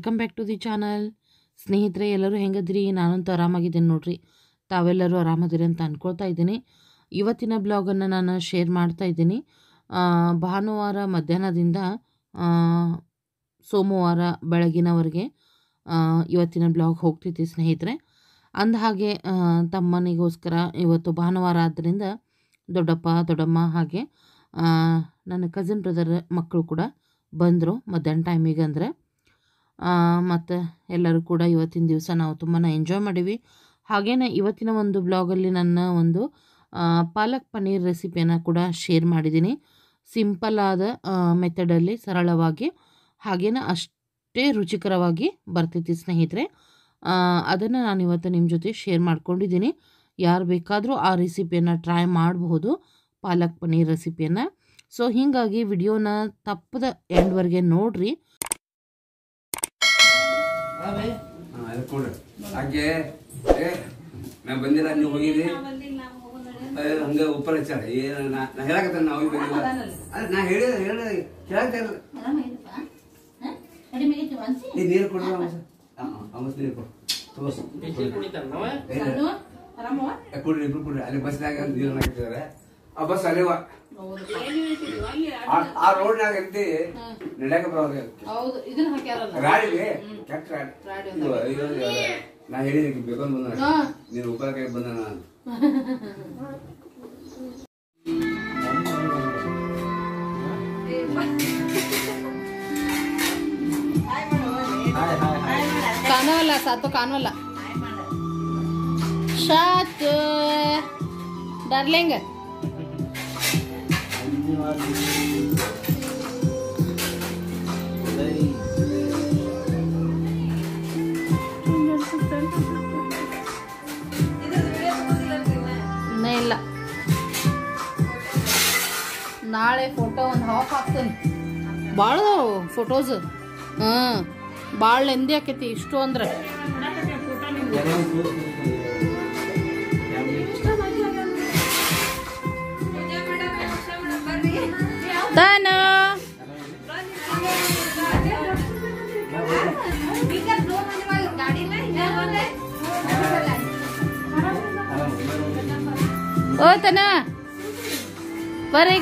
Welcome back to the channel ಸ್ನೇಹಿತರೆ, ಎಲ್ಲರೂ ಹೆಂಗದ್ರಿ? ನಾನಂತೂ ಆರಾಮಾಗಿದ್ದೇನೆ ನೋಡ್ರಿ. ತಾವೆಲ್ಲರೂ ಆರಾಮದಿರಿ ಅಂತ ಅಂದ್ಕೊಳ್ತಾ ಇದ್ದೀನಿ. ಇವತ್ತಿನ ಬ್ಲಾಗನ್ನು ನಾನು ಶೇರ್ ಮಾಡ್ತಾ ಇದ್ದೀನಿ. ಭಾನುವಾರ ಮಧ್ಯಾಹ್ನದಿಂದ ಸೋಮವಾರ ಬೆಳಗಿನವರೆಗೆ ಇವತ್ತಿನ ಬ್ಲಾಗ್ ಹೋಗ್ತೈತಿ ಸ್ನೇಹಿತರೆ. ಅಂದ ಹಾಗೆ ತಮ್ಮನಿಗೋಸ್ಕರ ಇವತ್ತು ಭಾನುವಾರ ಆದ್ದರಿಂದ ದೊಡ್ಡಪ್ಪ, ದೊಡ್ಡಮ್ಮ ಹಾಗೆ ನನ್ನ ಕಸಿನ್ ಬ್ರದರ್ ಮಕ್ಕಳು ಕೂಡ ಬಂದರು ಮಧ್ಯಾಹ್ನ ಟೈಮಿಗೆ ಅಂದರೆ. ಮತ್ತು ಎಲ್ಲರೂ ಕೂಡ ಇವತ್ತಿನ ದಿವಸ ನಾವು ತುಂಬಾ ಎಂಜಾಯ್ ಮಾಡೀವಿ ಹಾಗೇನೆ ಇವತ್ತಿನ ಒಂದು ಬ್ಲಾಗಲ್ಲಿ ನನ್ನ ಒಂದು ಪಾಲಕ್ ಪನ್ನೀರ್ ರೆಸಿಪಿಯನ್ನು ಕೂಡ ಶೇರ್ ಮಾಡಿದ್ದೀನಿ. ಸಿಂಪಲ್ ಆದ ಮೆಥಡಲ್ಲಿ ಸರಳವಾಗಿ, ಹಾಗೇನೆ ಅಷ್ಟೇ ರುಚಿಕರವಾಗಿ ಬರ್ತೈತಿ ಸ್ನೇಹಿತರೆ. ಅದನ್ನು ನಾನು ಇವತ್ತು ನಿಮ್ಮ ಜೊತೆ ಶೇರ್ ಮಾಡ್ಕೊಂಡಿದ್ದೀನಿ. ಯಾರು ಬೇಕಾದರೂ ಆ ರೆಸಿಪಿಯನ್ನು ಟ್ರೈ ಮಾಡಬಹುದು, ಪಾಲಕ್ ಪನ್ನೀರ್ ರೆಸಿಪಿಯನ್ನು ಸೊ ಹೀಗಾಗಿ ವಿಡಿಯೋನ ತಪ್ಪದ ಎಂಡ್ವರೆಗೆ ನೋಡಿರಿ. ಕೊಡ್ರಿ ಆಕೆ ಏ ನಾ ಬಂದಿಲ್ಲ ನೀವು ಹೋಗಿರಿ. ಹಂಗ ಉಪ್ಪರ್ ಹಚ್ಚಾರ ಏನ ನಾ ನಾ ಹೇಳಕತ್ತ ನಾ ಹೋಗಿ ಬಂದಿಲ್ಲ ಅಲ್ಲ ನಾ ಹೇಳಿದ ಹೇಳ ಕೇಳತ್ತ ನೀ ನೀರು ಕೊಡ್ರಿ ಅಮ್ಮ. ಅಮ್ಮಸ್ ನೀರು ಕೊಡು. ತಗೋಸ್. ಇಲ್ಲ. ಏ, ಕೊಡ್ರಿ ಇಬ್ರು ಕೊಡ್ರಿ. ಅಲ್ಲಿ ಬಸ್ನಾಗ ನೀರು ಹಾಕಿದ್ದಾರೆ? ಆ ಬಸ್ ಅಲ್ಲಿವ ಆ- ಆ ರೋಡ್ನಾಗ ಅಂತಿ ನಡೆಯಕ ಬರೋದು ಹೌದು ಇದನ್ನ ಹಾಕ್ಯಾರಲ್ಲ. ರಾಡಿಗೆ ಕೆಟ್ಟ ರಾಡಿ. ರಾಡಿ ಇದು ಇದು ನಾ ಹೇಳಿದಕ್ಕೆ ಬೇಕೊಂಡ್ ಬಂದ ನೀನು ಉಪ್ಪರ ಕೈ ಬಂದ ನಾನು ಕಾಣವಲ್ಲ ಸಾತು ಕಾಣವಲ್ಲ ಶಾತ್ ಡಾರ್ಲಿಂಗ್. ಇನ್ನೇ ಇಲ್ಲ. ನಾಳೆ ಫೋಟೋ ಒಂದು ಹಾಫ್ ಹಾಕ್ತೇನೆ. ಭಾಳ ಫೋಟೋಸ್ ಹಾಂ ಭಾಳ ಲೆಂದಿ ಆಕೈತಿ, ಇಷ್ಟು ಅಂದ್ರೆ. ತಾನು ಓ ತನ ಬರ್ರಿ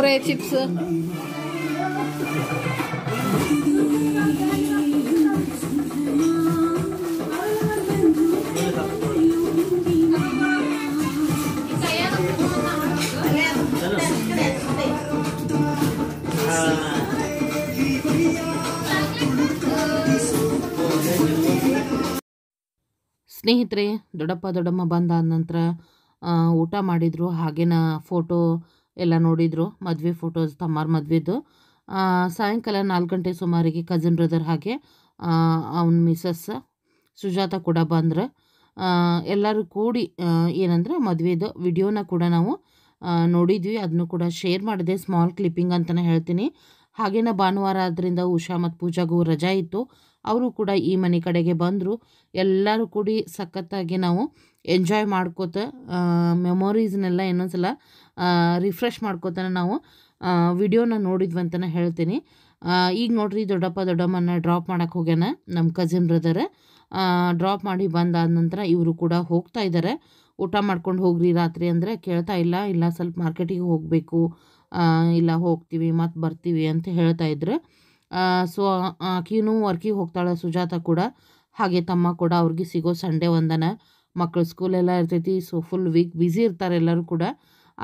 ಕುರ್ಕುರೆ ಚಿಪ್ಸ್ ಸ್ನೇಹಿತರೆ ದೊಡ್ಡಪ್ಪ ದೊಡ್ಡಮ್ಮ ಬಂದಾದ ನಂತರ ಊಟ ಮಾಡಿದರು. ಹಾಗೇನ ಫೋಟೋ ಎಲ್ಲ ನೋಡಿದರು, ಮದುವೆ ಫೋಟೋಸ್ ತಮ್ಮಾರ ಮದುವೆದು. ಸಾಯಂಕಾಲ ನಾಲ್ಕು ಗಂಟೆ ಸುಮಾರಿಗೆ ಕಸಿನ್ ಬ್ರದರ್ ಹಾಗೆ ಅವನ ಮಿಸಸ್ ಸುಜಾತ ಕೂಡ ಬಂದ್ರೆ. ಎಲ್ಲರೂ ಕೂಡಿ ಏನಂದ್ರೆ ಮದುವೆದು ವಿಡಿಯೋನ ಕೂಡ ನಾವು ನೋಡಿದ್ವಿ. ಅದನ್ನು ಕೂಡ ಶೇರ್ ಮಾಡಿದೆ ಸ್ಮಾಲ್ ಕ್ಲಿಪ್ಪಿಂಗ್ ಅಂತಲೇ ಹೇಳ್ತೀನಿ. ಹಾಗೇನ ಭಾನುವಾರ ಆದ್ದರಿಂದ ಉಷಾ ಮತ್ತು ಪೂಜಾಗೂ ರಜಾ ಇತ್ತು. ಅವರು ಕೂಡ ಈ ಮನೆ ಕಡೆಗೆ ಬಂದರು. ಎಲ್ಲರೂ ಕೂಡಿ ಸಖತ್ತಾಗಿ ನಾವು ಎಂಜಾಯ್ ಮಾಡ್ಕೋತ ಮೆಮೊರೀಸ್ನೆಲ್ಲ ಇನ್ನೊಂದ್ಸಲ ರಿಫ್ರೆಶ್ ಮಾಡ್ಕೋತಾನೆ ನಾವು ವಿಡಿಯೋನ ನೋಡಿದ್ವಿ ಅಂತಲೇ ಹೇಳ್ತೀನಿ ಈಗ ನೋಡ್ರಿ ದೊಡ್ಡಪ್ಪ ದೊಡ್ಡಮ್ಮನ ಡ್ರಾಪ್ ಮಾಡೋಕ್ಕೆ ಹೋಗ್ಯಾನ ನಮ್ಮ ಕಸಿನ್ ಬ್ರದರ್ ಡ್ರಾಪ್ ಮಾಡಿ ಬಂದಾದ ನಂತರ ಇವರು ಕೂಡ ಹೋಗ್ತಾ ಇದ್ದಾರೆ ಊಟ ಮಾಡ್ಕೊಂಡು ಹೋಗ್ರಿ ರಾತ್ರಿ ಅಂದರೆ ಕೇಳ್ತಾ ಇಲ್ಲ ಇಲ್ಲ ಸ್ವಲ್ಪ ಮಾರ್ಕೆಟಿಗೆ ಹೋಗಬೇಕು ಇಲ್ಲ ಹೋಗ್ತೀವಿ, ಮತ್ತು ಬರ್ತೀವಿ ಅಂತ ಹೇಳ್ತಾ ಇದ್ರು. ಸೊ ಆಕಿನೂ ವರ್ಕಿಗೆ ಹೋಗ್ತಾಳೆ ಸುಜಾತ ಕೂಡ. ಹಾಗೆ ತಮ್ಮ ಕೂಡ ಅವ್ರಿಗೆ ಸಿಗೋ ಸಂಡೇ ಒಂದನ. ಮಕ್ಕಳು ಸ್ಕೂಲೆಲ್ಲ ಇರ್ತೈತಿ ಸೊ ಫುಲ್ ವೀಕ್ ಬ್ಯುಸಿ ಇರ್ತಾರೆ ಎಲ್ಲರೂ ಕೂಡ.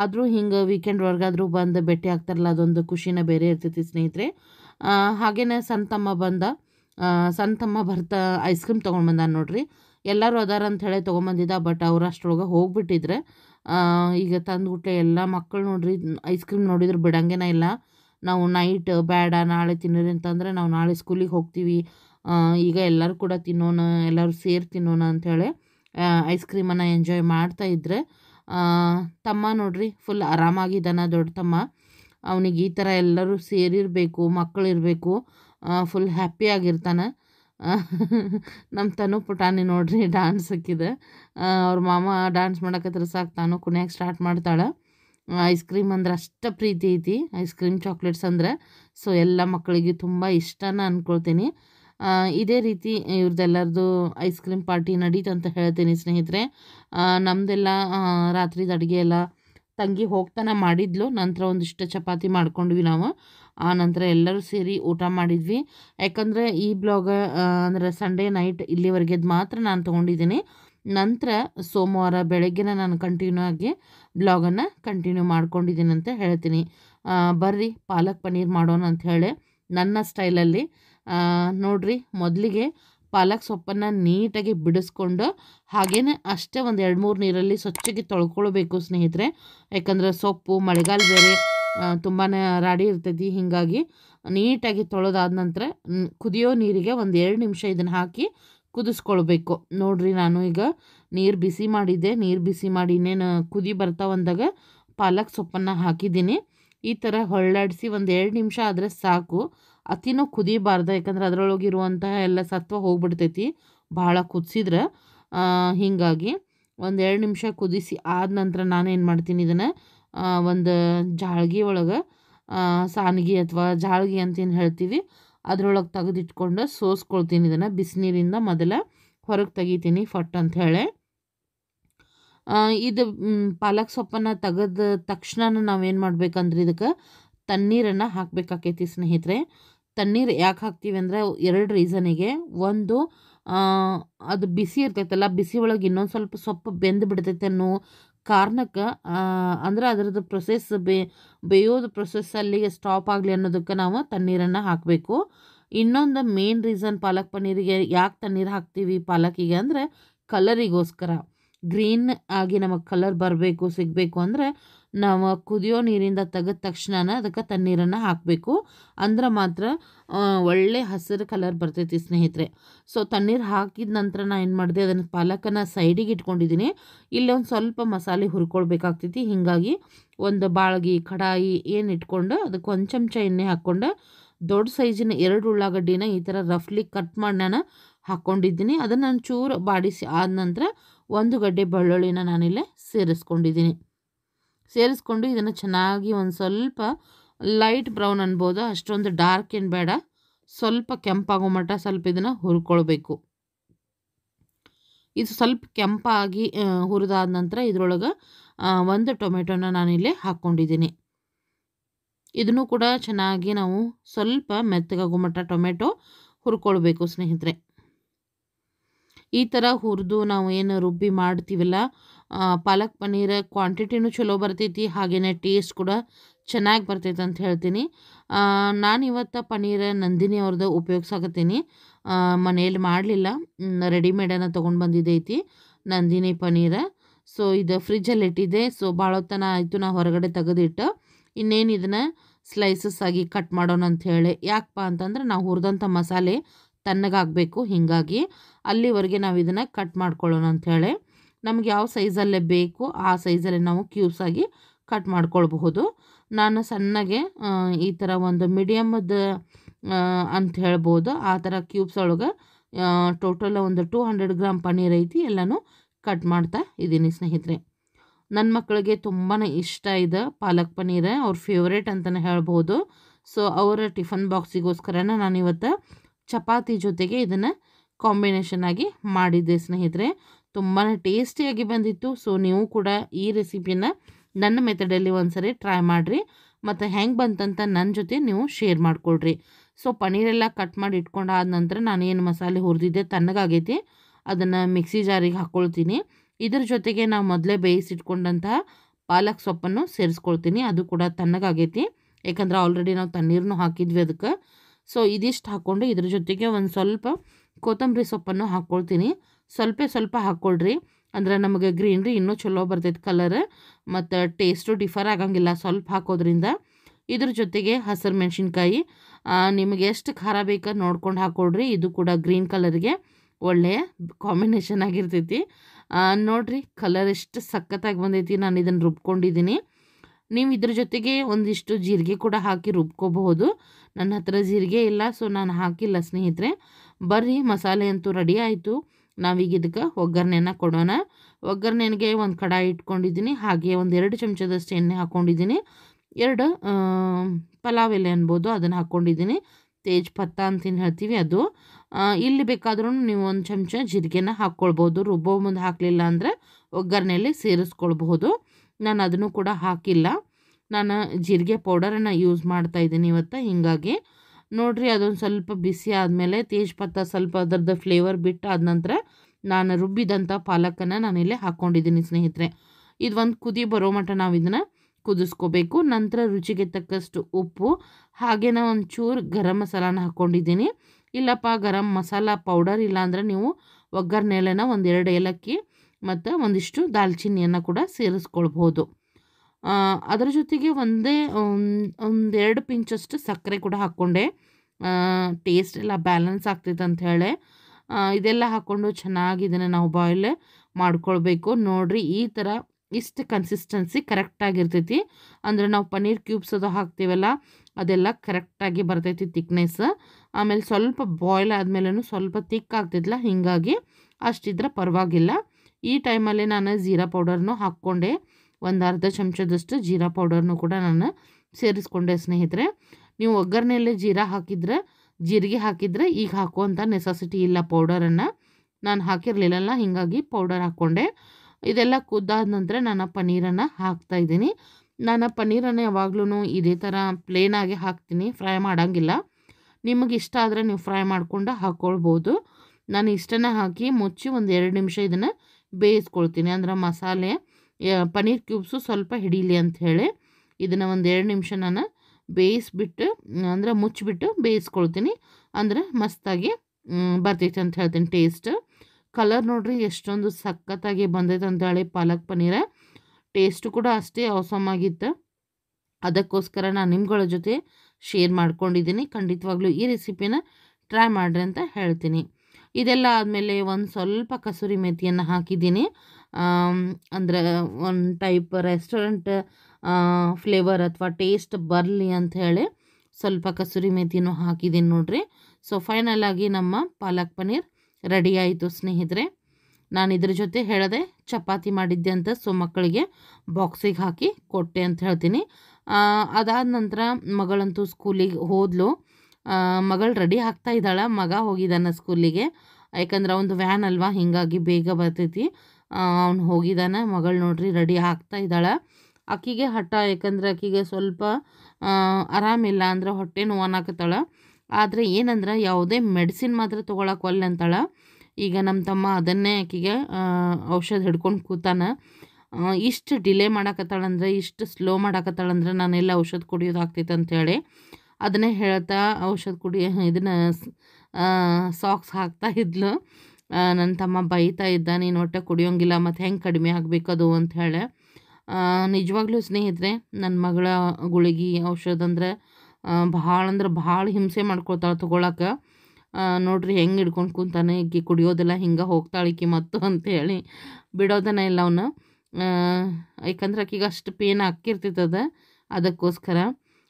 ಆದರೂ ಹಿಂಗೆ ವೀಕೆಂಡ್ ಒಳಗಾದರೂ ಬಂದು ಭೇಟಿ ಆಗ್ತಾರಲ್ಲ, ಅದೊಂದು ಖುಷಿನ ಬೇರೆ ಇರ್ತೈತಿ ಸ್ನೇಹಿತರೆ. ಹಾಗೆಯೇ ಹಾಗೇನೆ ಸಣ್ಣ ತಮ್ಮ ಬಂದ ಸಂತಮ್ಮ ತಮ್ಮ ಬರ್ತಾ ಐಸ್ ಕ್ರೀಮ್ ತೊಗೊಂಡು ಬಂದ ನೋಡ್ರಿ. ಎಲ್ಲರೂ ಅದಾರ ಅಂತ ಹೇಳಿ ತೊಗೊಂಬಂದಿದ್ದ ಬಟ್ ಅವ್ರು ಅಷ್ಟರೊಳಗೆ ಹೋಗಿಬಿಟ್ಟಿದ್ರೆ ಈಗ ತಂದುಬಿಟ್ಟೆ ಎಲ್ಲ ಮಕ್ಕಳು ನೋಡ್ರಿ ಐಸ್ ಕ್ರೀಮ್ ನೋಡಿದ್ರೆ ಬಿಡಂಗೇನ ಇಲ್ಲ. ನಾವು ನೈಟ್ ಬೇಡ, ನಾಳೆ ತಿನ್ನೋರಿ ಅಂತಂದರೆ ನಾವು ನಾಳೆ ಸ್ಕೂಲಿಗೆ ಹೋಗ್ತೀವಿ. ಈಗ ಎಲ್ಲರೂ ಕೂಡ ತಿನ್ನೋಣ, ಎಲ್ಲರೂ ಸೇರಿ ತಿನ್ನೋಣ ಅಂಥೇಳಿ ಐಸ್ ಕ್ರೀಮನ್ನು ಎಂಜಾಯ್ ಮಾಡ್ತಾ ಇದ್ರೆ ತಮ್ಮ ನೋಡ್ರಿ ಫುಲ್ ಆರಾಮಾಗಿದ್ದಾನೆ ದೊಡ್ಡ ತಮ್ಮ. ಅವನಿಗೆ ಈ ಥರ ಎಲ್ಲರೂ ಸೇರಿರಬೇಕು ಮಕ್ಕಳಿರಬೇಕು ಫುಲ್ ಹ್ಯಾಪಿಯಾಗಿರ್ತಾನೆ ನಮ್ಮ ತನು ಪುಟಾಣಿ ನೋಡ್ರಿ ಡ್ಯಾನ್ಸ್ ಹಾಕಿದೆ. ಅವ್ರ ಮಾಮ ಡ್ಯಾನ್ಸ್ ಮಾಡಕತ್ರ ಸಾಕು, ತಾನು ಕುಣಿಯಕ್ಕೆ ಸ್ಟಾರ್ಟ್ ಮಾಡ್ತಾಳೆ. ಐಸ್ ಕ್ರೀಮ್ ಅಂದ್ರೆ ಅಷ್ಟು ಪ್ರೀತಿ ಐತಿ ಐಸ್ ಕ್ರೀಮ್ ಚಾಕ್ಲೇಟ್ಸ್ ಅಂದ್ರೆ. ಸೊ ಎಲ್ಲ ಮಕ್ಕಳಿಗೆ ತುಂಬ ಇಷ್ಟನ ಅಂದ್ಕೊಳ್ತೀನಿ ಇದೇ ರೀತಿ ಇವ್ರದ್ದೆಲ್ಲರದು ಐಸ್ ಕ್ರೀಮ್ ಪಾರ್ಟಿ ನಡೀತು ಅಂತ ಹೇಳ್ತೀನಿ ಸ್ನೇಹಿತರೆ. ನಮ್ಮದೆಲ್ಲ ರಾತ್ರಿದ ಅಡುಗೆ ಎಲ್ಲ ತಂಗಿ ಹೋಗ್ತಾನೆ ಮಾಡಿದ್ಲು. ನಂತರ ಒಂದಿಷ್ಟು ಚಪಾತಿ ಮಾಡ್ಕೊಂಡ್ವಿ ನಾವು. ಆ, ನಂತರ ಎಲ್ಲರೂ ಸೇರಿ ಊಟ ಮಾಡಿದ್ವಿ. ಯಾಕಂದರೆ ಈ ಬ್ಲಾಗ ಅಂದರೆ ಸಂಡೇ ನೈಟ್ ಇಲ್ಲಿವರೆಗೆದು ಮಾತ್ರ ನಾನು ತೊಗೊಂಡಿದ್ದೀನಿ. ನಂತರ ಸೋಮವಾರ ಬೆಳಗ್ಗೆನ ನಾನು ಕಂಟಿನ್ಯೂ ಆಗಿ ಬ್ಲಾಗನ್ನು ಕಂಟಿನ್ಯೂ ಮಾಡ್ಕೊಂಡಿದ್ದೀನಿ ಅಂತ ಹೇಳ್ತೀನಿ ಬರ್ರಿ, ಪಾಲಕ್ ಪನ್ನೀರ್ ಮಾಡೋಣ ಅಂತ ಹೇಳಿ ನನ್ನ ಸ್ಟೈಲಲ್ಲಿ ನೋಡ್ರಿ, ಮೊದಲಿಗೆ ಪಾಲಕ್ ಸೊಪ್ಪನ್ನು ನೀಟಾಗಿ ಬಿಡಿಸ್ಕೊಂಡು ಹಾಗೇ ಅಷ್ಟೇ ಒಂದು ಎರಡು ಮೂರು ನೀರಲ್ಲಿ ಸ್ವಚ್ಛಗೆ ತೊಳ್ಕೊಳ್ಬೇಕು ಸ್ನೇಹಿತರೆ. ಯಾಕಂದರೆ ಸೊಪ್ಪು, ಮಳೆಗಾಲ ಬೇರೆ ತುಂಬಾ ರಾಡಿ ಇರ್ತೈತಿ. ಹೀಗಾಗಿ ನೀಟಾಗಿ ತೊಳೆದಾದ ನಂತರ ಕುದಿಯೋ ನೀರಿಗೆ ಒಂದು ಎರಡು ನಿಮಿಷ ಇದನ್ನು ಹಾಕಿ ಕುದಿಸ್ಕೊಳ್ಬೇಕು. ನೋಡ್ರಿ, ನಾನು ಈಗ ನೀರು ಬಿಸಿ ಮಾಡಿದ್ದೆ. ನೀರು ಬಿಸಿ ಮಾಡಿ ಇನ್ನೇನು ಕುದಿ ಬರ್ತಾ ಬಂದಾಗ ಪಾಲಕ್ ಸೊಪ್ಪನ್ನು ಹಾಕಿದ್ದೀನಿ. ಈ ಥರ ಹೊಳ್ಳಾಡಿಸಿ ಒಂದು ಎರಡು ನಿಮಿಷ ಆದರೆ ಸಾಕು. ಅತಿನೂ ಕುದಿಬಾರ್ದು, ಯಾಕಂದ್ರೆ ಅದರೊಳಗಿರುವಂತಹ ಎಲ್ಲ ಸತ್ವ ಹೋಗ್ಬಿಡ್ತೈತಿ. ಭಾಳ ಕುದಿಸಿದ್ರೆ ಹೀಗಾಗಿ ಒಂದು ಎರಡು ನಿಮಿಷ ಕುದಿಸಿ ಆದ ನಂತರ ನಾನೇನು ಮಾಡ್ತೀನಿ ಇದನ್ನು ಒಂದು ಜಾಳ್ಗಿ ಒಳಗೆ ಸಾನ್ಗಿ ಅಥವಾ ಜಾಳ್ಗಿ ಅಂತ ಏನು ಹೇಳ್ತೀವಿ, ಅದರೊಳಗೆ ತೆಗೆದಿಟ್ಕೊಂಡು ಸೋಸ್ಕೊಳ್ತೀನಿ ಇದನ್ನು. ಬಿಸಿನೀರಿಂದ ಮೊದಲ ಹೊರಗೆ ತೆಗಿತೀನಿ ಫಟ್ ಅಂತ ಹೇಳಿ. ಇದು ಪಾಲಕ್ ಸೊಪ್ಪನ್ನು ತೆಗೆದ ತಕ್ಷಣ ನಾವೇನು ಮಾಡ್ಬೇಕಂದ್ರೆ ಇದಕ್ಕೆ ತಣ್ಣೀರನ್ನು ಹಾಕಬೇಕಾಕೈತಿ ಸ್ನೇಹಿತರೆ. ತಣ್ಣೀರು ಯಾಕೆ ಹಾಕ್ತೀವಿ ಅಂದರೆ ಎರಡು ರೀಸನಿಗೆ ಒಂದು ಅದು ಬಿಸಿ ಇರ್ತೈತಲ್ಲ, ಬಿಸಿ ಒಳಗೆ ಇನ್ನೊಂದು ಸ್ವಲ್ಪ ಸೊಪ್ಪು ಬೆಂದು ಬಿಡ್ತೈತೆ ಅನ್ನೋ ಕಾರಣಕ್ಕೆ ಅಂದ್ರೆ ಅದರದ್ದು ಪ್ರೊಸೆಸ್ ಬೇ, ಬೇಯೋದು ಪ್ರೊಸೆಸ್ ಅಲ್ಲಿಗೆ ಸ್ಟಾಪ್ ಆಗಲಿ ಅನ್ನೋದಕ್ಕೆ ನಾವು ತಣ್ಣೀರನ್ನು ಹಾಕಬೇಕು. ಇನ್ನೊಂದು ಮೇನ್ ರೀಸನ್ ಪಾಲಕ್ ಪನ್ನೀರಿಗೆ ಯಾಕೆ ತಣ್ಣೀರು ಹಾಕ್ತೀವಿ ಪಾಲಕಿಗೆ ಅಂದರೆ ಕಲರಿಗೋಸ್ಕರ ಗ್ರೀನ್ ಆಗಿ ನಮಗೆ ಕಲರ್ ಬರಬೇಕು, ಸಿಗಬೇಕು ಅಂದರೆ ನಾವು ಕುದಿಯೋ ನೀರಿಂದ ತೆಗೆದ ತಕ್ಷಣ ಅದಕ್ಕೆ ತಣ್ಣೀರನ್ನು ಹಾಕಬೇಕು. ಅಂದ್ರೆ ಮಾತ್ರ ಒಳ್ಳೆ ಹಸಿರು ಕಲರ್ ಬರ್ತೈತಿ ಸ್ನೇಹಿತರೆ. ಸೊ ತಣ್ಣೀರು ಹಾಕಿದ ನಂತರ ನಾನು ಏನು ಮಾಡಿದೆ, ಅದನ್ನು ಪಾಲಕನ ಸೈಡಿಗೆ ಇಟ್ಕೊಂಡಿದ್ದೀನಿ ಇಲ್ಲಿ ಒಂದು ಸ್ವಲ್ಪ ಮಸಾಲೆ ಹುರ್ಕೊಳ್ಬೇಕಾಗ್ತೈತಿ. ಹೀಗಾಗಿ ಒಂದು ಬಾಳ್ಗಿ, ಕಡಾಯಿ ಏನು ಇಟ್ಕೊಂಡು ಅದಕ್ಕೆ ಒಂದು ಚಮಚ ಎಣ್ಣೆ ಹಾಕ್ಕೊಂಡು ದೊಡ್ಡ ಸೈಜಿನ ಎರಡು ಉಳ್ಳಾಗಡ್ಡಿನ ಈ ಥರ ರಫ್ಲಿ ಕಟ್ ಮಾಡಿ ನಾನು ಹಾಕ್ಕೊಂಡಿದ್ದೀನಿ ಅದನ್ನು ನಾನು ಚೂರು ಬಾಡಿಸಿ ಆದ ನಂತರ ಒಂದು ಗಡ್ಡೆ ಬೆಳ್ಳುಳ್ಳಿನ ನಾನಿಲ್ಲೇ ಸೇರಿಸ್ಕೊಂಡಿದ್ದೀನಿ. ಸೇರಿಸ್ಕೊಂಡು ಇದನ್ನು ಚೆನ್ನಾಗಿ ಒಂದು ಸ್ವಲ್ಪ ಲೈಟ್ ಬ್ರೌನ್ ಅನ್ಬೋದು. ಅಷ್ಟೊಂದು ಡಾರ್ಕ್ ಏನು ಬೇಡ. ಸ್ವಲ್ಪ ಕೆಂಪಾಗೋ ಮಟ್ಟ ಸ್ವಲ್ಪ ಇದನ್ನು ಹುರ್ಕೊಳ್ಬೇಕು. ಇದು ಸ್ವಲ್ಪ ಕೆಂಪಾಗಿ ಹುರಿದಾದ ನಂತರ ಇದರೊಳಗೆ ಒಂದು ಟೊಮೆಟೊನ ನಾನಿಲ್ಲಿ ಹಾಕ್ಕೊಂಡಿದ್ದೀನಿ. ಇದನ್ನು ಕೂಡ ಚೆನ್ನಾಗಿ ನಾವು ಸ್ವಲ್ಪ ಮೆತ್ತಗಾಗೋ ಮಟ್ಟ ಟೊಮೆಟೊ ಹುರ್ಕೊಳ್ಬೇಕು ಸ್ನೇಹಿತರೆ. ಈ ಥರ ಹುರಿದು ನಾವು ಏನು ರುಬ್ಬಿ ಮಾಡ್ತೀವಲ್ಲ ಪಾಲಕ್ ಪನ್ನೀರ್ ಕ್ವಾಂಟಿಟಿನೂ ಚಲೋ ಬರ್ತೈತಿ ಹಾಗೆಯೇ ಟೇಸ್ಟ್ ಕೂಡ ಚೆನ್ನಾಗಿ ಬರ್ತೈತೆ ಅಂತ ಹೇಳ್ತೀನಿ. ನಾನು ಇವತ್ತು ಪನ್ನೀರ ನಂದಿನಿ ಅವ್ರದ್ದು ಉಪಯೋಗಿಸಾಕತ್ತೀನಿ. ಮನೆಯಲ್ಲಿ ಮಾಡಲಿಲ್ಲ. ರೆಡಿಮೇಡನ್ನು ತೊಗೊಂಡು ಬಂದಿದ್ದೈತಿ ನಂದಿನಿ ಪನ್ನೀರ. ಸೊ ಇದು ಫ್ರಿಜ್ಜಲ್ಲಿ ಇಟ್ಟಿದ್ದೆ. ಸೊ ಭಾಳ ಹೊತ್ತನ ಆಯಿತು, ನಾ ಹೊರಗಡೆ ತೆಗೆದಿಟ್ಟು. ಇನ್ನೇನು ಇದನ್ನು ಸ್ಲೈಸಸ್ ಆಗಿ ಕಟ್ ಮಾಡೋಣ ಅಂತ ಹೇಳಿ. ಯಾಕಪ್ಪ ಅಂತಂದ್ರೆ, ನಾವು ಹುರಿದಂಥ ಮಸಾಲೆ ತಣ್ಣಗಾಗಬೇಕು, ಹೀಗಾಗಿ ಅಲ್ಲಿವರೆಗೆ ನಾವು ಇದನ್ನು ಕಟ್ ಮಾಡ್ಕೊಳ್ಳೋಣ ಅಂಥೇಳಿ ನಮ್ಗೆ ಯಾವ ಸೈಜಲ್ಲೇ ಬೇಕು ಆ ಸೈಜಲ್ಲೇ ನಾವು ಕ್ಯೂಬ್ಸ್ ಆಗಿ ಕಟ್ ಮಾಡ್ಕೊಳ್ಬಹುದು. ನಾನು ಸಣ್ಣಗೆ ಈ ಥರ ಒಂದು ಮೀಡಿಯಮದ ಅಂತ ಹೇಳ್ಬೋದು. ಆ ಥರ ಕ್ಯೂಬ್ಸ್ ಒಳಗೆ ಟೋಟಲ್ ಒಂದು ಟೂ ಹಂಡ್ರೆಡ್ ಗ್ರಾಮ್ ಪನ್ನೀರ್ ಐತಿ, ಎಲ್ಲನೂ ಕಟ್ ಮಾಡ್ತಾ ಇದ್ದೀನಿ ಸ್ನೇಹಿತರೆ. ನನ್ನ ಮಕ್ಕಳಿಗೆ ತುಂಬಾ ಇಷ್ಟ ಇದೆ ಪಾಲಕ್ ಪನ್ನೀರ್, ಅವ್ರ ಫೇವ್ರೇಟ್ ಅಂತಲೇ ಹೇಳ್ಬೋದು. ಸೊ ಅವರ ಟಿಫನ್ ಬಾಕ್ಸಿಗೋಸ್ಕರನ ನಾನು ಇವತ್ತು ಚಪಾತಿ ಜೊತೆಗೆ ಇದನ್ನು ಕಾಂಬಿನೇಷನ್ ಆಗಿ ಮಾಡಿದ್ದೆ ಸ್ನೇಹಿತರೆ. ತುಂಬಾ ಟೇಸ್ಟಿಯಾಗಿ ಬಂದಿತ್ತು. ಸೊ ನೀವು ಕೂಡ ಈ ರೆಸಿಪಿನ ನನ್ನ ಮೆಥಡಲ್ಲಿ ಒಂದ್ಸರಿ ಟ್ರೈ ಮಾಡಿರಿ. ಮತ್ತು ಹೆಂಗೆ ಬಂತಂತ ನನ್ನ ಜೊತೆ ನೀವು ಶೇರ್ ಮಾಡಿಕೊಡ್ರಿ ಸೊ ಪನ್ನೀರೆಲ್ಲ ಕಟ್ ಮಾಡಿ ಇಟ್ಕೊಂಡಾದ ನಂತರ ನಾನು ಏನು ಮಸಾಲೆ ಹುರಿದಿದ್ದೆ ತಣ್ಣಗಾಗೈತಿ, ಅದನ್ನು ಮಿಕ್ಸಿ ಜಾರಿಗೆ ಹಾಕ್ಕೊಳ್ತೀನಿ ಇದ್ರ ಜೊತೆಗೆ ನಾವು ಮೊದಲೇ ಬೇಯಿಸಿಟ್ಕೊಂಡಂತಹ ಪಾಲಕ್ ಸೊಪ್ಪನ್ನು ಸೇರಿಸ್ಕೊಳ್ತೀನಿ. ಅದು ಕೂಡ ತಣ್ಣಗಾಗೈತಿ. ಯಾಕಂದ್ರೆ ಆಲ್ರೆಡಿ ನಾವು ತಣ್ಣೀರನ್ನು ಹಾಕಿದ್ವಿ ಅದಕ್ಕೆ ಸೊ ಇದಿಷ್ಟು ಹಾಕ್ಕೊಂಡು ಇದ್ರ ಜೊತೆಗೆ ಒಂದು ಸ್ವಲ್ಪ ಕೊತ್ತಂಬರಿ ಸೊಪ್ಪನ್ನು ಹಾಕ್ಕೊಳ್ತೀನಿ ಸ್ವಲ್ಪ ಸ್ವಲ್ಪ ಹಾಕ್ಕೊಳ್ರಿ. ಅಂದ್ರೆ ನಮಗೆ ಗ್ರೀನ್ರಿ ಇನ್ನೂ ಚಲೋ ಬರ್ತೈತೆ ಕಲರ್ ಮತ್ತು ಟೇಸ್ಟು ಡಿಫರ್ ಆಗಂಗಿಲ್ಲ ಸ್ವಲ್ಪ ಹಾಕೋದ್ರಿಂದ. ಇದ್ರ ಜೊತೆಗೆ ಹಸಿರು ಮೆಣಸಿನ್ಕಾಯಿ ನಿಮಗೆ ಎಷ್ಟು ಖಾರ ಬೇಕೋ ನೋಡ್ಕೊಂಡು ಹಾಕ್ಕೊಳ್ರಿ. ಇದು ಕೂಡ ಗ್ರೀನ್ ಕಲರ್ಗೆ ಒಳ್ಳೆಯ ಕಾಂಬಿನೇಷನ್ ಆಗಿರ್ತೈತಿ. ನೋಡಿರಿ ಕಲರ್ ಎಷ್ಟು ಸಖತ್ತಾಗಿ ಬಂದೈತಿ. ನಾನು ಇದನ್ನು ರುಬ್ಕೊಂಡಿದ್ದೀನಿ ನೀವು ಇದ್ರ ಜೊತೆಗೆ ಒಂದಿಷ್ಟು ಜೀರಿಗೆ ಕೂಡ ಹಾಕಿ ರುಬ್ಕೋಬಹುದು. ನನ್ನ ಹತ್ರ ಜೀರಿಗೆ ಇಲ್ಲ, ಸೊ ನಾನು ಹಾಕಿಲ್ಲ ಸ್ನೇಹಿತರೆ. ಬರ್ರಿ, ಮಸಾಲೆ ಅಂತೂ ರೆಡಿ ಆಯಿತು. ನಾವೀಗ ಇದಕ್ಕೆ ಒಗ್ಗರಣೆನ ಕೊಡೋಣ. ಒಗ್ಗರಣೆಗೆ ಒಂದು ಕಡಾಯಿ ಇಟ್ಕೊಂಡಿದ್ದೀನಿ. ಹಾಗೆ ಒಂದು ಎರಡು ಚಮಚದಷ್ಟು ಎಣ್ಣೆ ಹಾಕ್ಕೊಂಡಿದ್ದೀನಿ ಎರಡು ಪಲಾವ್ ಎಲೆ ಅನ್ಬೋದು, ಅದನ್ನು ಹಾಕ್ಕೊಂಡಿದ್ದೀನಿ ತೇಜ್ ಪತ್ತ ಅಂತೇನು ಹೇಳ್ತೀವಿ ಅದು. ಇಲ್ಲಿ ಬೇಕಾದ್ರೂ ನೀವು ಒಂದು ಚಮಚ ಜೀರಿಗೆನ ಹಾಕ್ಕೊಳ್ಬೋದು ರುಬ್ಬೋ ಮುಂದೆ ಹಾಕಲಿಲ್ಲ ಅಂದರೆ ಒಗ್ಗರಣೆಯಲ್ಲಿ ಸೇರಿಸ್ಕೊಳ್ಬಹುದು. ನಾನು ಅದನ್ನು ಕೂಡ ಹಾಕಿಲ್ಲ. ನಾನು ಜೀರಿಗೆ ಪೌಡರನ್ನು ಯೂಸ್ ಮಾಡ್ತಾ ಇದ್ದೀನಿ ಇವತ್ತು, ಹೀಗಾಗಿ. ನೋಡ್ರಿ ಅದೊಂದು ಸ್ವಲ್ಪ ಬಿಸಿ ಆದಮೇಲೆ ತೇಜ್ಪತ್ತ ಸ್ವಲ್ಪ ಅದರದ್ದು ಫ್ಲೇವರ್ ಬಿಟ್ಟು ಆದ ನಂತರ ನಾನು ರುಬ್ಬಿದಂಥ ಪಾಲಕನ್ನು ನಾನಿಲ್ಲಿ ಹಾಕ್ಕೊಂಡಿದ್ದೀನಿ ಸ್ನೇಹಿತರೆ. ಇದು ಒಂದು ಕುದಿ ಬರೋ ಮಟ್ಟ ನಾವು ಇದನ್ನು ಕುದಿಸ್ಕೋಬೇಕು. ನಂತರ ರುಚಿಗೆ ತಕ್ಕಷ್ಟು ಉಪ್ಪು, ಹಾಗೇನ ಒಂಚೂರು ಗರಂ ಮಸಾಲಾನ ಹಾಕ್ಕೊಂಡಿದ್ದೀನಿ ಇಲ್ಲಪ್ಪ, ಗರಂ ಮಸಾಲ ಪೌಡರ್ ಇಲ್ಲಾಂದರೆ ನೀವು ಒಗ್ಗರಣೆಲೆನ ಒಂದೆರಡು ಏಲಕ್ಕಿ ಮತ್ತು ಒಂದಿಷ್ಟು ದಾಲ್ಚಿನ್ನಿಯನ್ನು ಕೂಡ ಸೇರಿಸ್ಕೊಳ್ಬೋದು. ಅದರ ಜೊತೆಗೆ ಒಂದೇ, ಒಂದು, ಒಂದೆರಡು ಪಿಂಚಷ್ಟು ಸಕ್ಕರೆ ಕೂಡ ಹಾಕ್ಕೊಂಡೆ. ಟೇಸ್ಟ್ ಎಲ್ಲ ಬ್ಯಾಲೆನ್ಸ್ ಆಗ್ತೈತೆ ಅಂತ ಹೇಳಿ. ಇದೆಲ್ಲ ಹಾಕ್ಕೊಂಡು ಚೆನ್ನಾಗಿ ಇದನ್ನು ನಾವು ಬಾಯ್ಲ್ ಮಾಡ್ಕೊಳ್ಬೇಕು. ನೋಡ್ರಿ, ಈ ಥರ ಇಷ್ಟು ಕನ್ಸಿಸ್ಟೆನ್ಸಿ ಕರೆಕ್ಟಾಗಿರ್ತೈತಿ ಅಂದರೆ ನಾವು ಪನ್ನೀರ್ ಕ್ಯೂಬ್ಸ್ ಅದು ಹಾಕ್ತೀವಲ್ಲ, ಅದೆಲ್ಲ ಕರೆಕ್ಟಾಗಿ ಬರ್ತೈತಿ ತಿಕ್ನೆಸ್ ಆಮೇಲೆ ಸ್ವಲ್ಪ ಬಾಯ್ಲ್ ಆದಮೇಲೂ ಸ್ವಲ್ಪ ತಿಕ್ ಆಗ್ತಿದ್ಲ, ಹೀಗಾಗಿ ಅಷ್ಟಿದ್ರೆ ಪರವಾಗಿಲ್ಲ. ಈ ಟೈಮಲ್ಲಿ ನಾನು ಜೀರಾ ಪೌಡರ್ನು ಹಾಕ್ಕೊಂಡೆ. ಒಂದು ಅರ್ಧ ಚಮಚದಷ್ಟು ಜೀರಾ ಪೌಡರ್ನು ಕೂಡ ನಾನು ಸೇರಿಸ್ಕೊಂಡೆ ಸ್ನೇಹಿತರೆ. ನೀವು ಒಗ್ಗರಣೆಯಲ್ಲಿ ಜೀರಾ ಹಾಕಿದ್ರೆ, ಜೀರಿಗೆ ಹಾಕಿದರೆ ಈಗ ಹಾಕುವಂಥ ನೆಸಸಿಟಿ ಇಲ್ಲ ಪೌಡರನ್ನು. ನಾನು ಹಾಕಿರಲಿಲ್ಲಲ್ಲ, ಹೀಗಾಗಿ ಪೌಡರ್ ಹಾಕ್ಕೊಂಡೆ. ಇದೆಲ್ಲ ಕುದ್ದಾದ ನಂತರ ನಾನು ಪನ್ನೀರನ್ನು ಹಾಕ್ತಾ ಇದ್ದೀನಿ. ನಾನು ಪನ್ನೀರನ್ನು ಯಾವಾಗಲೂ ಇದೇ ಥರ ಪ್ಲೇನಾಗಿ ಹಾಕ್ತೀನಿ ಫ್ರೈ ಮಾಡೋಂಗಿಲ್ಲ. ನಿಮಗೆ ಇಷ್ಟ ಆದರೆ ನೀವು ಫ್ರೈ ಮಾಡಿಕೊಂಡು ಹಾಕ್ಕೊಳ್ಬೋದು ನಾನು ಇಷ್ಟನ್ನು ಹಾಕಿ ಮುಚ್ಚಿ ಒಂದು ಎರಡು ನಿಮಿಷ ಇದನ್ನು ಬೇಯಿಸ್ಕೊಳ್ತೀನಿ. ಅಂದ್ರೆ ಮಸಾಲೆ ಪನ್ನೀರ್ ಕ್ಯೂಬ್ಸು ಸ್ವಲ್ಪ ಹಿಡೀಲಿ ಅಂತ ಹೇಳಿ ಇದನ್ನು ಒಂದು ಎರಡು ನಿಮಿಷ ನಾನು ಬೇಯಿಸ್ಬಿಟ್ಟು, ಅಂದರೆ ಮುಚ್ಚಿಬಿಟ್ಟು ಬೇಯಿಸ್ಕೊಳ್ತೀನಿ. ಅಂದರೆ ಮಸ್ತಾಗಿ ಬರ್ತೈತೆ ಅಂತ ಹೇಳ್ತೀನಿ ಟೇಸ್ಟ್. ಕಲರ್ ನೋಡ್ರಿ ಎಷ್ಟೊಂದು ಸಖತ್ತಾಗಿ ಬಂದೈತೆ ಅಂತ ಹೇಳಿ ಪಾಲಕ್ ಪನ್ನೀರ ಟೇಸ್ಟು ಕೂಡ ಅಷ್ಟೇ ಅವಸಮ್ ಆಗಿತ್ತು. ಅದಕ್ಕೋಸ್ಕರ ನಾನು ನಿಮ್ಗಳ ಜೊತೆ ಶೇರ್ ಮಾಡ್ಕೊಂಡಿದ್ದೀನಿ ಖಂಡಿತವಾಗ್ಲೂ ಈ ರೆಸಿಪಿನ ಟ್ರೈ ಮಾಡ್ರಿ ಅಂತ ಹೇಳ್ತೀನಿ. ಇದೆಲ್ಲ ಆದಮೇಲೆ ಒಂದು ಸ್ವಲ್ಪ ಕಸೂರಿ ಮೆಥಿಯನ್ನು ಹಾಕಿದ್ದೀನಿ. ಅಂದ್ರೆ ಒಂದು ಟೈಪ್ ರೆಸ್ಟೋರೆಂಟ್ ಫ್ಲೇವರ್ ಅಥವಾ ಟೇಸ್ಟ್ ಬರಲಿ ಅಂತ ಹೇಳಿ ಸ್ವಲ್ಪ ಕಸೂರಿ ಮೆಥಿನೂ ಹಾಕಿದ್ದೀನಿ ನೋಡಿರಿ. ಸೊ ಫೈನಲ್ ಆಗಿ ನಮ್ಮ ಪಾಲಕ್ ಪನ್ನೀರ್ ರೆಡಿ ಆಯಿತು ಸ್ನೇಹಿತರೆ. ನಾನು ಇದ್ರ ಜೊತೆ ಹೇಳಿದೆ ಚಪಾತಿ ಮಾಡಿದ್ದೆ ಅಂತ ಸೊ ಮಕ್ಕಳಿಗೆ ಬಾಕ್ಸಿಗೆ ಹಾಕಿ ಕೊಟ್ಟೆ ಅಂತ ಹೇಳ್ತೀನಿ. ಅದಾದ ನಂತರ ಮಗಳಂತೂ ಸ್ಕೂಲಿಗೆ ಹೋದ್ಲು. ಮಗಳು ರೆಡಿ ಆಗ್ತಾ ಇದ್ದಾಳೆ, ಮಗ ಹೋಗಿದ್ದಾನೆ ಸ್ಕೂಲಿಗೆ ಯಾಕಂದ್ರೆ ಒಂದು ವ್ಯಾನ್ ಅಲ್ವಾ, ಹೀಗಾಗಿ ಬೇಗ ಬರ್ತೈತಿ. ಅವ್ನು ಹೋಗಿದ್ದಾನೆ ಮಗಳು ನೋಡ್ರಿ ರೆಡಿ ಆಗ್ತಾ ಇದ್ದಾಳೆ. ಆಕಿಗೆ ಹಠ, ಯಾಕಂದ್ರೆ ಆಕಿಗೆ ಸ್ವಲ್ಪ ಆರಾಮಿಲ್ಲ ಅಂದ್ರೆ ಹೊಟ್ಟೆ ನೋವಾನಾಕತ್ತಾಳ. ಆದರೆ ಏನಂದ್ರೆ ಯಾವುದೇ ಮೆಡಿಸಿನ್ ಮಾತ್ರ ತೊಗೊಳಕ್ಕೆ ಒಲ್ಲೆ ಅಂತಾಳೆ. ಈಗ ನಮ್ಮ ತಮ್ಮ ಅದನ್ನೇ ಆಕಿಗೆ ಔಷಧ ಹಿಡ್ಕೊಂಡು ಕೂತಾನ. ಇಷ್ಟು ಡಿಲೇ ಮಾಡಾಕತ್ತಾಳಂದ್ರೆ ಇಷ್ಟು ಸ್ಲೋ ಮಾಡಾಕತ್ತಾಳಂದ್ರೆ ನಾನೆಲ್ಲ ಔಷಧ ಕುಡಿಯೋದು ಆಗ್ತೈತೆ ಅಂತೇಳಿ ಅದನ್ನೇ ಹೇಳ್ತಾ ಔಷಧ ಕುಡಿಯೋ ಇದನ್ನ ಸಾಕ್ಸ್ ಹಾಕ್ತಾ ಇದ್ಲು. ನನ್ನ ತಮ್ಮ ಬೈತಾ ಇದ್ದ ನೀನು ಹೊಟ್ಟೆ ಕುಡಿಯೋಂಗಿಲ್ಲ ಮತ್ತು ಹೆಂಗೆ ಕಡಿಮೆ ಅದು ಅಂತ ಹೇಳಿ. ನಿಜವಾಗ್ಲೂ ಸ್ನೇಹಿತರೆ ನನ್ನ ಮಗಳ ಗುಳಿಗೆ ಔಷಧ ಅಂದ್ರೆ ಭಾಳ ಅಂದ್ರೆ ಭಾಳ ಹಿಂಸೆ ಮಾಡ್ಕೊಳ್ತಾಳೆ ತೊಗೊಳಕ್ಕೆ ನೋಡ್ರಿ ಹೆಂಗೆ ಹಿಡ್ಕೊಂಡು ಕುಂತಾನೆ ಈಕಿ ಕುಡಿಯೋದೆಲ್ಲ ಹಿಂಗೆ ಹೋಗ್ತಾಳೆ ಈಕಿ ಮತ್ತು ಅಂತ ಹೇಳಿ ಬಿಡೋದನ್ನ ಇಲ್ಲ ಅವನು. ಯಾಕಂದ್ರೆ ಆಕಿಗೆ ಅಷ್ಟು ಪೇನ್ ಆಕ್ಕಿರ್ತೈತದ ಅದಕ್ಕೋಸ್ಕರ.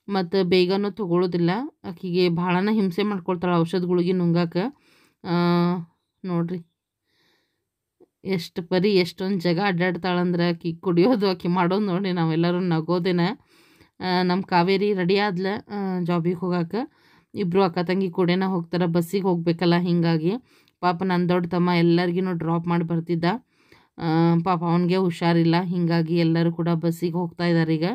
ಮತ್ತು ಬೇಗನೂ ತೊಗೊಳೋದಿಲ್ಲ ಆಕಿಗೆ ಭಾಳನ ಹಿಂಸೆ ಮಾಡ್ಕೊಳ್ತಾಳೆ ಔಷಧಗಳಿಗೆ ನುಂಗಾಕ. ಆ, ನೋಡ್ರಿ. ಎಷ್ಟು ಪರಿ ಎಷ್ಟೊಂದು ಜಾಗ ಅಡ್ಡಾಡ್ತಾಳಂದ್ರೆ ಆಕಿ ಕುಡಿಯೋದು ಆಕಿ ಮಾಡೋದು ನೋಡಿ ನಾವೆಲ್ಲರೂ ನಗೋದೇನ. ನಮ್ಮ ಕಾವೇರಿ ರೆಡಿ ಆದ್ಲ ಜಾಬಿಗೆ ಹೋಗಾಕ. ಇಬ್ಬರು ಅಕ್ಕ ತಂಗಿ ಕೂಡೇನ ಹೋಗ್ತಾರೆ, ಬಸ್ಸಿಗೆ ಹೋಗ್ಬೇಕಲ್ಲ ಹೀಗಾಗಿ. ಪಾಪ ನನ್ನ ದೊಡ್ಡ ತಮ್ಮ ಎಲ್ಲರಿಗೂ ಡ್ರಾಪ್ ಮಾಡಿ ಬರ್ತಿದ್ದ. ಪಾಪ ಅವನಿಗೆ ಹುಷಾರಿಲ್ಲ, ಹೀಗಾಗಿ ಎಲ್ಲರೂ ಕೂಡ ಬಸ್ಸಿಗೆ ಹೋಗ್ತಾ ಇದ್ದಾರೆ ಈಗ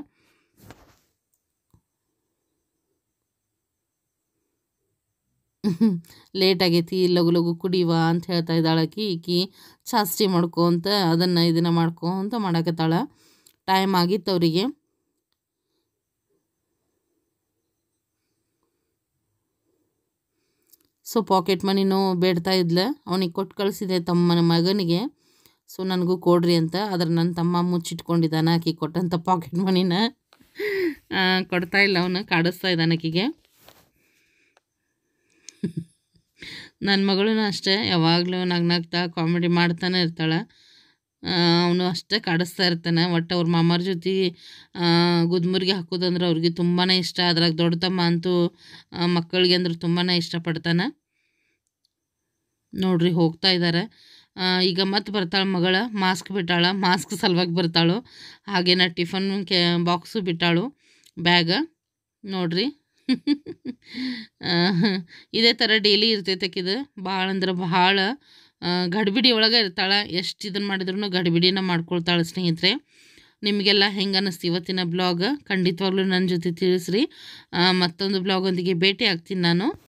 ಲೇಟ್ ಆಗೈತಿ ಲಗು ಲಗು ಕುಡಿವ ಅಂತ ಹೇಳ್ತಾ ಇದ್ದಾಳೆ ಆಕಿ ಈಕಿ ಚಾಸ್ತಿ ಮಾಡ್ಕೊಂತ ಅದನ್ನು ಇದನ್ನು ಮಾಡ್ಕೊಂತ ಮಾಡಕತ್ತಾಳ. ಟೈಮ್ ಆಗಿತ್ತು ಅವರಿಗೆ. ಸೊ ಪಾಕೆಟ್ ಮನಿನೂ ಬೇಡ್ತಾ ಇದ್ಲ. ಅವನಿಗೆ ಕೊಟ್ಟು ಕಳಿಸಿದೆ ತಮ್ಮನ ಮಗನಿಗೆ. ಸೊ ನನಗೂ ಕೊಡ್ರಿ ಅಂತ. ಅದ್ರ ನನ್ನ ತಮ್ಮ ಮುಚ್ಚಿಟ್ಕೊಂಡಿದ್ದಾನೆ ಆಕಿ ಕೊಟ್ಟಂಥ ಪಾಕೆಟ್ ಮನಿನ ಕೊಡ್ತಾ ಇಲ್ಲ ಅವನು, ಕಾಡಿಸ್ತಾ ಇದ್ದಾನೆ ಆಕಿಗೆ. ನನ್ನ ಮಗಳೂ ಅಷ್ಟೇ, ಯಾವಾಗಲೂ ನಗ್ನಗ್ತಾ ಕಾಮಿಡಿ ಮಾಡ್ತಾನೆ ಇರ್ತಾಳೆ. ಅವನು ಅಷ್ಟೇ ಕಾಡಿಸ್ತಾ ಇರ್ತಾನೆ. ಒಟ್ಟು ಅವ್ರ ಮಾಮಾರ ಜೊತೆ ಗುದ್ಮುರ್ಗಿ ಹಾಕೋದಂದ್ರೆ ಅವ್ರಿಗೆ ತುಂಬಾ ಇಷ್ಟ. ಅದ್ರಾಗ ದೊಡ್ಡ ತಮ್ಮ ಅಂತೂ ಮಕ್ಕಳಿಗೆ ಅಂದ್ರೆ ತುಂಬಾ ಇಷ್ಟಪಡ್ತಾನೆ. ನೋಡ್ರಿ, ಹೋಗ್ತಾ ಇದ್ದಾರೆ ಈಗ ಮತ್ತೆ ಬರ್ತಾಳೆ ಮಗಳ? ಮಾಸ್ಕ್ ಬಿಟ್ಟಾಳ. ಮಾಸ್ಕ್ ಸಲುವಾಗಿ ಬರ್ತಾಳು. ಹಾಗೇನ ಟಿಫನ್ ಕೆ ಬಾಕ್ಸು ಬಿಟ್ಟಾಳು. ಬ್ಯಾಗ ನೋಡ್ರಿ. ಇದೇ ಥರ ಡೈಲಿ ಇರ್ತೈತೆ ಆಕಿದು. ಭಾಳ ಅಂದ್ರೆ ಭಾಳ ಗಡಿಬಿಡಿ ಒಳಗೆ ಇರ್ತಾಳೆ. ಎಷ್ಟು ಇದನ್ನು ಮಾಡಿದ್ರು ಗಡಿಬಿಡಿನ ಮಾಡ್ಕೊಳ್ತಾಳೆ ಸ್ನೇಹಿತರೆ. ನಿಮಗೆಲ್ಲ ಹೆಂಗೆ ಅನ್ನಿಸ್ತು ಇವತ್ತಿನ ಬ್ಲಾಗ್ ಖಂಡಿತವಾಗ್ಲೂ ನನ್ನ ಜೊತೆ ತಿಳಿಸ್ರಿ. ಮತ್ತೊಂದು ಬ್ಲಾಗೊಂದಿಗೆ ಭೇಟಿ ಆಗ್ತೀನಿ ನಾನು.